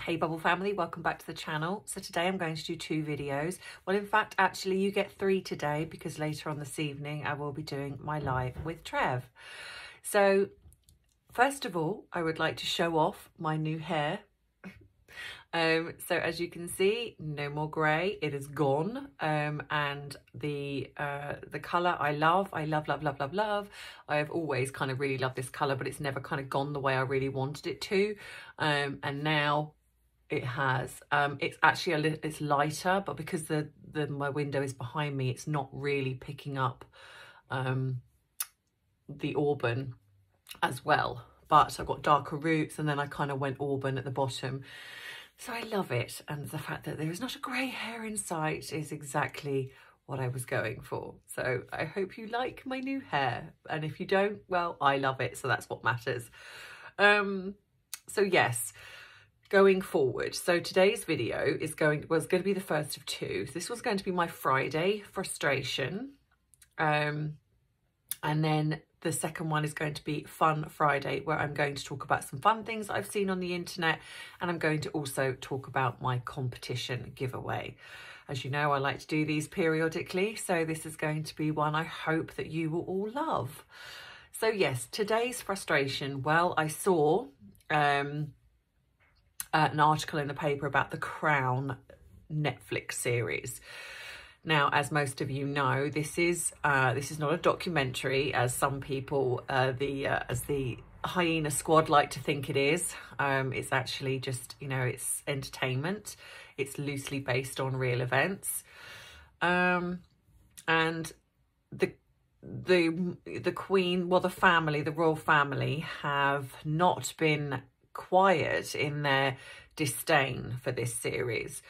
Hey Bubble family, welcome back to the channel. So today I'm going to do two videos. Well, in fact, actually you get three today because later on this evening I will be doing my live with Trev. So first of all, I would like to show off my new hair. um, so as you can see, no more grey, it is gone. Um, and the uh, the colour I love, I love, love, love, love, love. I've always kind of really loved this colour, but it's never kind of gone the way I really wanted it to. Um, and now it has. Um, it's actually a little, it's lighter, but because the, the my window is behind me, it's not really picking up um, the auburn as well. But I've got darker roots and then I kind of went auburn at the bottom. So I love it. And the fact that there is not a grey hair in sight is exactly what I was going for. So I hope you like my new hair. And if you don't, well, I love it. So that's what matters. Um, so yes, going forward. So today's video is going was going to be the first of two. This was going to be my Friday frustration. Um, and then the second one is going to be Fun Friday, where I'm going to talk about some fun things I've seen on the internet. And I'm going to also talk about my competition giveaway. As you know, I like to do these periodically. So this is going to be one I hope that you will all love. So yes, today's frustration. Well, I saw um, uh, an article in the paper about the Crown Netflix series. Now, as most of you know, this is uh, this is not a documentary, as some people, uh, the uh, as the Hyena Squad like to think it is. Um, it's actually just you know it's entertainment. It's loosely based on real events, um, and the the the Queen, well, the family, the royal family, have not been quiet in their disdain for this series.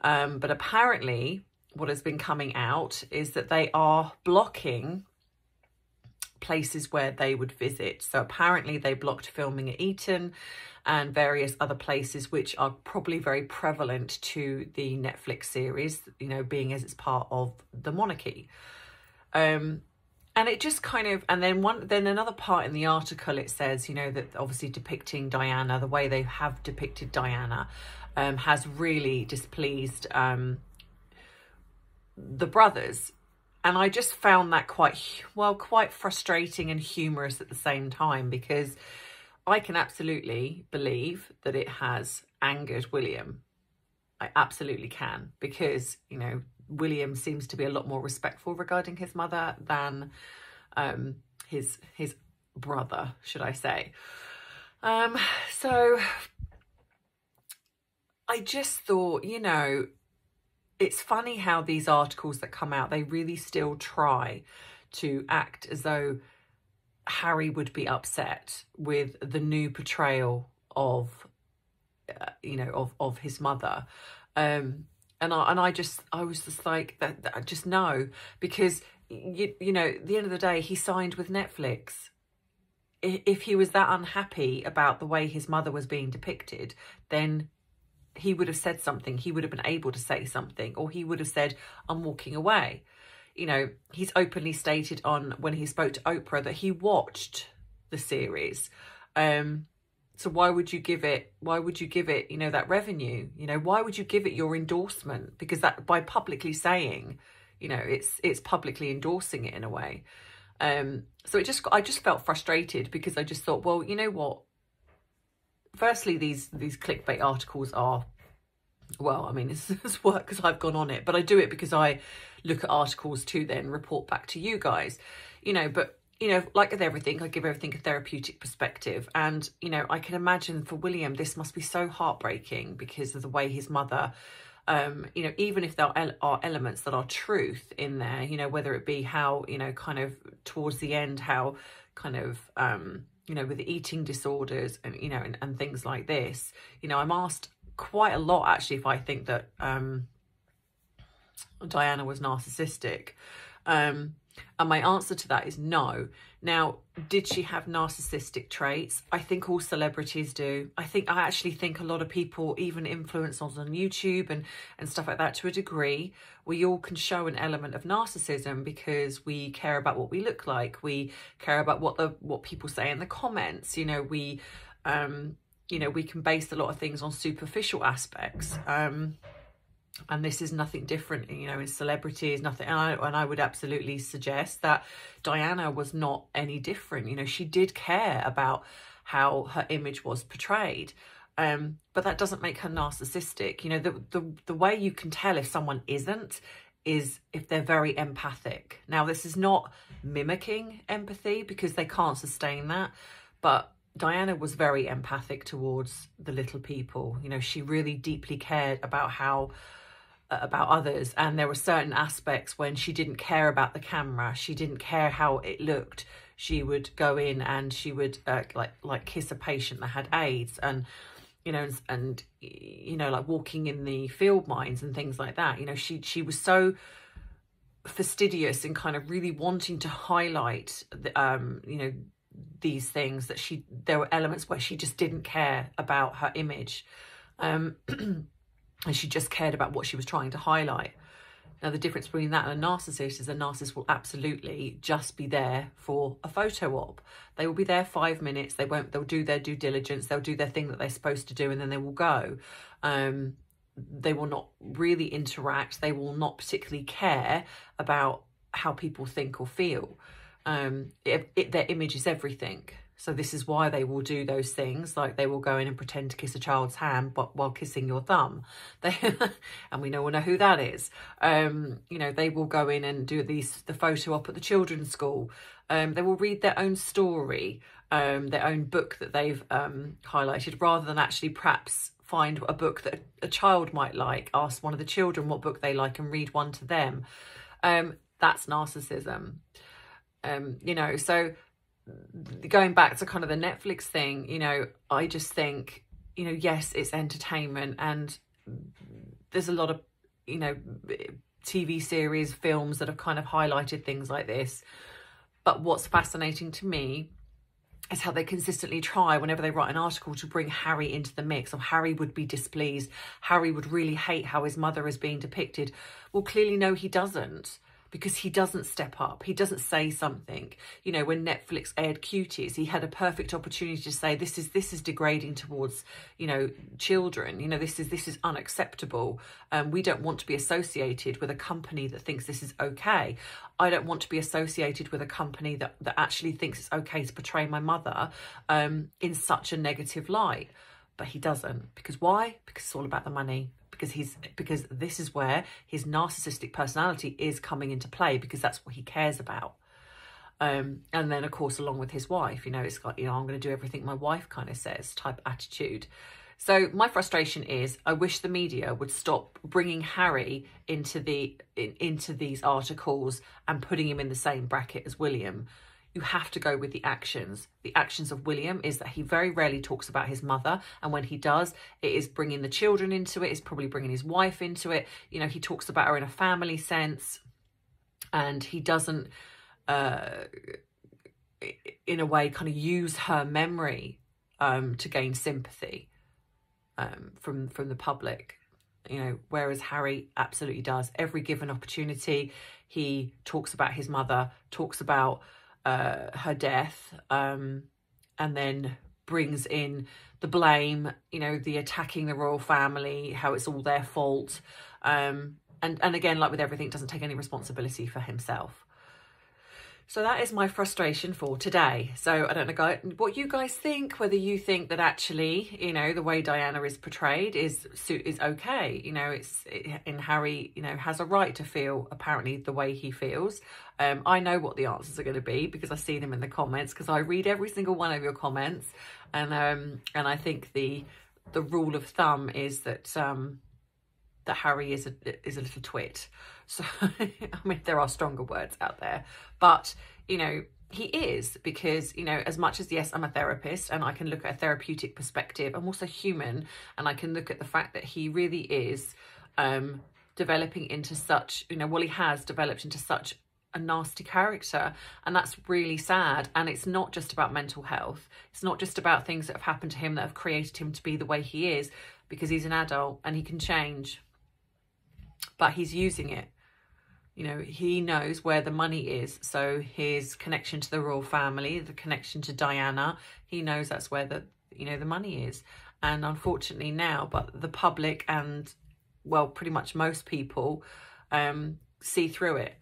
Um, but apparently, what has been coming out is that they are blocking places where they would visit. So apparently, they blocked filming at Eton and various other places which are probably very prevalent to the Netflix series, you know, being as it's part of the monarchy. Um, and it just kind of and then one then another part in the article it says you know that obviously depicting diana the way they have depicted diana um, has really displeased um, the brothers. And i just found that quite well quite frustrating and humorous at the same time because i can absolutely believe that it has angered william. I absolutely can because you know William seems to be a lot more respectful regarding his mother than um, his his brother, should I say. Um, so I just thought, you know, it's funny how these articles that come out, they really still try to act as though Harry would be upset with the new portrayal of, uh, you know, of, of his mother. Um, and I and I just I was just like that, that just no because you you know at the end of the day he signed with Netflix. If he was that unhappy about the way his mother was being depicted, then he would have said something. He would have been able to say something, or he would have said, "I'm walking away." You know, he's openly stated on when he spoke to Oprah that he watched the series. Um, so why would you give it, why would you give it, you know, that revenue? You know, why would you give it your endorsement? Because that by publicly saying, you know, it's it's publicly endorsing it in a way. Um, so it just I just felt frustrated because I just thought, well, you know what? Firstly, these these clickbait articles are well, I mean, it's, it's work because I've gone on it, but I do it because I look at articles to then report back to you guys, you know, but you know, like with everything, I give everything a therapeutic perspective. And, you know, I can imagine for William, this must be so heartbreaking because of the way his mother, um, you know, even if there are elements that are truth in there, you know, whether it be how, you know, kind of towards the end, how kind of, um, you know, with eating disorders and, you know, and, and things like this, you know, I'm asked quite a lot actually if I think that um, Diana was narcissistic. Um, and my answer to that is no. Now, did she have narcissistic traits? I think all celebrities do. I think I actually think a lot of people, even influencers on YouTube and, and stuff like that to a degree, we all can show an element of narcissism because we care about what we look like. We care about what the what people say in the comments. You know, we um you know, we can base a lot of things on superficial aspects. Um, and this is nothing different, you know, in celebrities, nothing. And I, and I would absolutely suggest that Diana was not any different. You know, she did care about how her image was portrayed. Um, but that doesn't make her narcissistic. You know, the, the, the way you can tell if someone isn't is if they're very empathic. Now, this is not mimicking empathy because they can't sustain that, but Diana was very empathic towards the little people. You know, she really deeply cared about how about others and there were certain aspects when she didn't care about the camera she didn't care how it looked she would go in and she would uh, like like kiss a patient that had aids and you know and, and you know like walking in the field mines and things like that. You know she she was so fastidious and kind of really wanting to highlight the, um you know these things that she there were elements where she just didn't care about her image. Um and she just cared about what she was trying to highlight. Now, the difference between that and a narcissist is a narcissist will absolutely just be there for a photo op. They will be there five minutes. They won't. They'll do their due diligence. They'll do their thing that they're supposed to do, and then they will go. Um, they will not really interact. They will not particularly care about how people think or feel. Um, it, it, their image is everything. So this is why they will do those things, like they will go in and pretend to kiss a child's hand, but while kissing your thumb. They and we know know who that is. Um, you know, they will go in and do these the photo op at the children's school. Um, they will read their own story, um, their own book that they've um, highlighted, rather than actually perhaps find a book that a child might like. Ask one of the children what book they like and read one to them. Um, that's narcissism. Um, you know, so Mm-hmm. going back to kind of the Netflix thing, you know, I just think, you know, yes, it's entertainment and there's a lot of, you know, TV series, films that have kind of highlighted things like this. But what's fascinating to me is how they consistently try whenever they write an article to bring Harry into the mix or Harry would be displeased. Harry would really hate how his mother is being depicted. Well, clearly, no, he doesn't because he doesn't step up. He doesn't say something. You know, when Netflix aired Cuties, he had a perfect opportunity to say this is this is degrading towards, you know, children. You know, this is this is unacceptable. Um, we don't want to be associated with a company that thinks this is okay. I don't want to be associated with a company that that actually thinks it's okay to portray my mother um, in such a negative light. But he doesn't because why? Because it's all about the money because he's because this is where his narcissistic personality is coming into play because that's what he cares about. Um, and then of course along with his wife, you know, it's got you know I'm going to do everything my wife kind of says type attitude. So my frustration is I wish the media would stop bringing Harry into the in, into these articles and putting him in the same bracket as William you have to go with the actions. The actions of William is that he very rarely talks about his mother. And when he does, it is bringing the children into it, it's probably bringing his wife into it. You know, he talks about her in a family sense and he doesn't, uh, in a way, kind of use her memory um, to gain sympathy um, from, from the public. You know, whereas Harry absolutely does. Every given opportunity, he talks about his mother, talks about uh, her death um, and then brings in the blame, you know, the attacking the royal family, how it's all their fault. Um, and, and again, like with everything, doesn't take any responsibility for himself. So that is my frustration for today. So I don't know what you guys think, whether you think that actually, you know, the way Diana is portrayed is is okay. You know, it's in Harry, you know, has a right to feel apparently the way he feels. Um, I know what the answers are going to be because I see them in the comments because I read every single one of your comments, and um, and I think the the rule of thumb is that um, that Harry is a is a little twit. So, I mean, there are stronger words out there, but, you know, he is because, you know, as much as, yes, I'm a therapist and I can look at a therapeutic perspective, I'm also human and I can look at the fact that he really is um, developing into such, you know, well, he has developed into such a nasty character and that's really sad. And it's not just about mental health. It's not just about things that have happened to him that have created him to be the way he is because he's an adult and he can change but he's using it you know, he knows where the money is. So his connection to the royal family, the connection to Diana, he knows that's where the you know the money is. And unfortunately now but the public and well pretty much most people um see through it.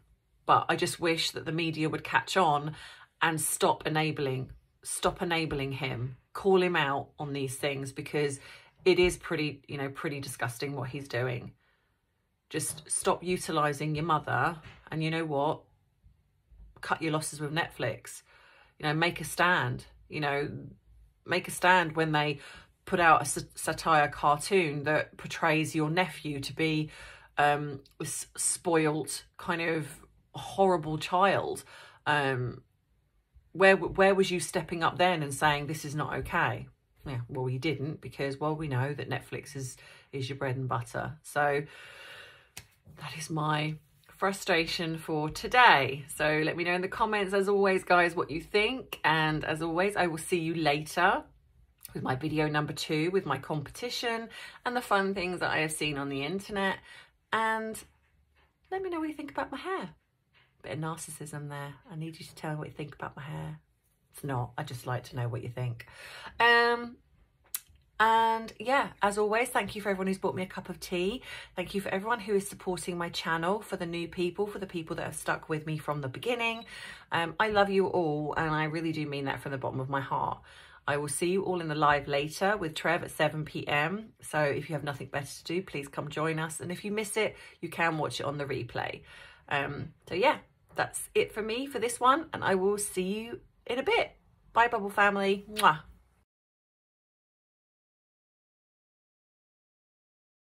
But i just wish that the media would catch on and stop enabling stop enabling him call him out on these things because it is pretty you know pretty disgusting what he's doing just stop utilizing your mother and you know what cut your losses with netflix you know make a stand you know make a stand when they put out a satire cartoon that portrays your nephew to be um, a spoilt kind of horrible child. Um, where where was you stepping up then and saying this is not okay? Yeah, well, you didn't because well, we know that Netflix is is your bread and butter. So that is my frustration for today. So let me know in the comments, as always, guys, what you think. And as always, I will see you later with my video number two with my competition and the fun things that I have seen on the internet. And let me know what you think about my hair. Bit of narcissism there. I need you to tell me what you think about my hair. It's not. I just like to know what you think. Um, and yeah, as always, thank you for everyone who's bought me a cup of tea. Thank you for everyone who is supporting my channel, for the new people, for the people that have stuck with me from the beginning. Um, I love you all, and I really do mean that from the bottom of my heart. I will see you all in the live later with Trev at 7 p.m. So if you have nothing better to do, please come join us. And if you miss it, you can watch it on the replay. Um, so yeah, that's it for me for this one. And I will see you in a bit. Bye, Bubble Family. Mwah.